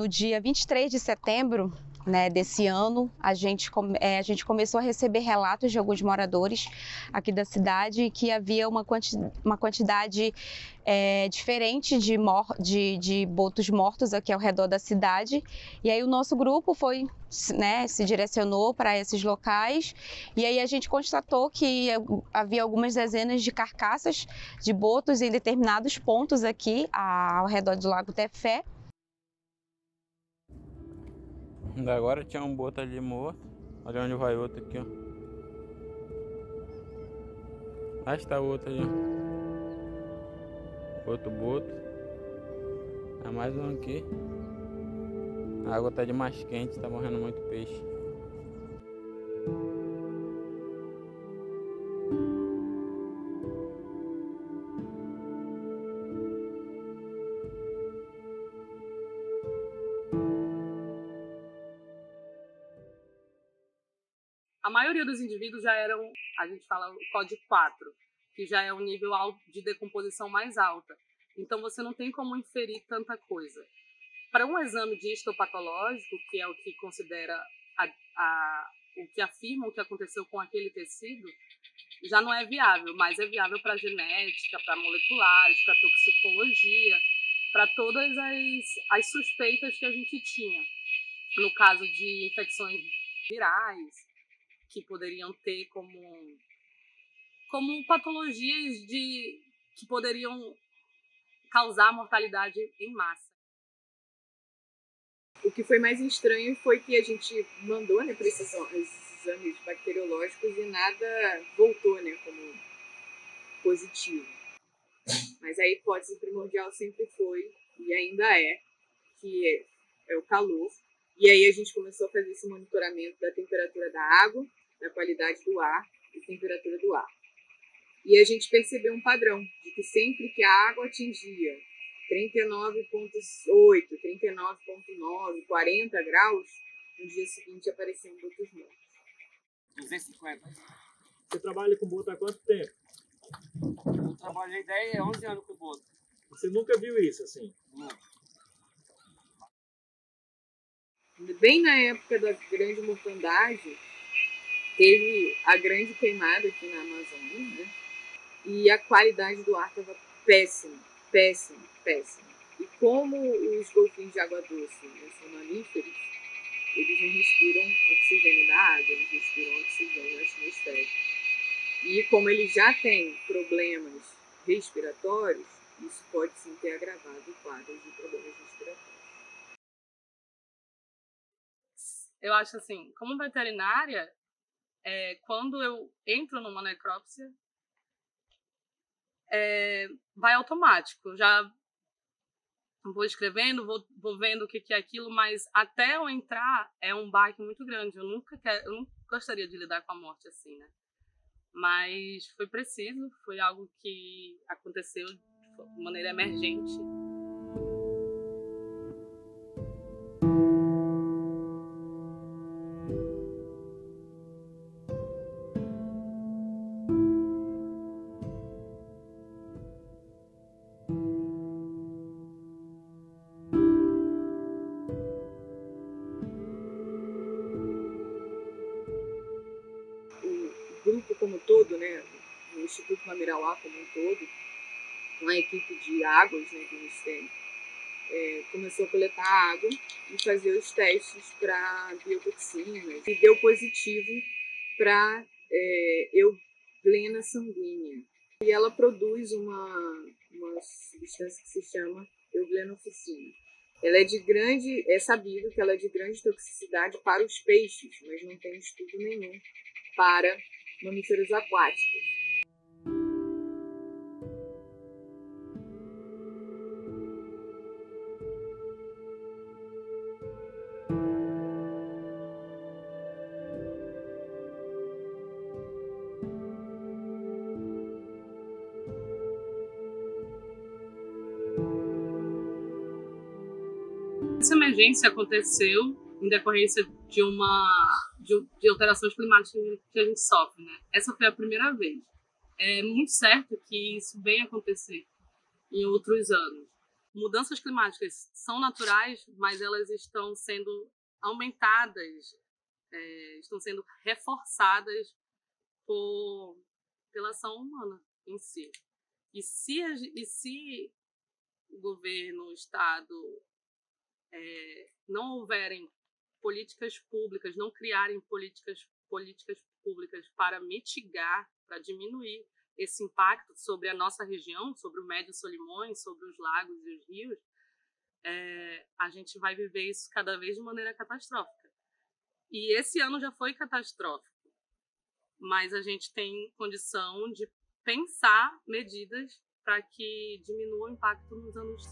No dia 23 de setembro né, desse ano, a gente, é, a gente começou a receber relatos de alguns moradores aqui da cidade que havia uma, quanti uma quantidade é, diferente de, de, de botos mortos aqui ao redor da cidade. E aí o nosso grupo foi, né, se direcionou para esses locais e aí a gente constatou que havia algumas dezenas de carcaças de botos em determinados pontos aqui ao redor do Lago Tefé. Ainda agora tinha um boto ali morto. Olha onde vai outro aqui, ó. Lá está outro ali. Outro boto. É mais um aqui. A água tá demais quente, tá morrendo muito peixe. A maioria dos indivíduos já eram, a gente fala COD 4, que já é um nível de decomposição mais alta. Então você não tem como inferir tanta coisa. Para um exame de histopatológico, que é o que considera a, a, o que afirma o que aconteceu com aquele tecido, já não é viável, mas é viável para genética, para moleculares, para toxicologia, para todas as, as suspeitas que a gente tinha. No caso de infecções virais, que poderiam ter como como patologias de que poderiam causar mortalidade em massa. O que foi mais estranho foi que a gente mandou né, para esses exames bacteriológicos e nada voltou né, como positivo. Mas a hipótese primordial sempre foi, e ainda é, que é, é o calor. E aí a gente começou a fazer esse monitoramento da temperatura da água da qualidade do ar e temperatura do ar. E a gente percebeu um padrão de que sempre que a água atingia 39,8, 39,9, 40 graus, no dia seguinte apareciam botos mortos. 250. Você trabalha com boto há quanto tempo? Eu trabalhei 10, 11 anos com boto. Você nunca viu isso assim? Não. Bem na época da grande mortandade, teve a grande queimada aqui na Amazônia, né? E a qualidade do ar estava péssima, péssima, péssima. E como os golfinhos de água doce né, são mamíferos, eles não respiram oxigênio da água, eles respiram oxigênio atmosférico. E como eles já têm problemas respiratórios, isso pode sim ter agravado o quadro de problemas respiratórios. Eu acho assim, como veterinária, é, quando eu entro numa necrópsia, é, vai automático. Já vou escrevendo, vou, vou vendo o que, que, é aquilo, mas até eu entrar é um baque muito grande. Eu nunca quero, eu não gostaria de lidar com a morte assim, né? Mas foi preciso, foi algo que aconteceu de maneira emergente. Grupo como todo, né, o Instituto Mamirauá como um todo, com a equipe de águas né, gente tem, é, começou a coletar água e fazer os testes para biotoxinas e deu positivo para é, euglena sanguínea. E ela produz uma, uma substância que se chama euglenofecina. Ela é de grande, é sabido que ela é de grande toxicidade para os peixes, mas não tem estudo nenhum para mamíferos aquáticos. Essa emergência aconteceu em decorrência de uma de, de alterações climáticas que a gente sofre, né? Essa foi a primeira vez. É muito certo que isso vem acontecer em outros anos. mudanças climáticas são naturais, mas elas estão sendo aumentadas, é, estão sendo reforçadas por, pela ação humana em si. E se, e se o governo, o Estado, é, não houverem políticas públicas, não criarem políticas, políticas públicas para mitigar, para diminuir esse impacto sobre a nossa região, sobre o Médio Solimões, sobre os lagos e os rios, é, a gente vai viver isso cada vez de maneira catastrófica. E esse ano já foi catastrófico, mas a gente tem condição de pensar medidas para que diminua o impacto nos anos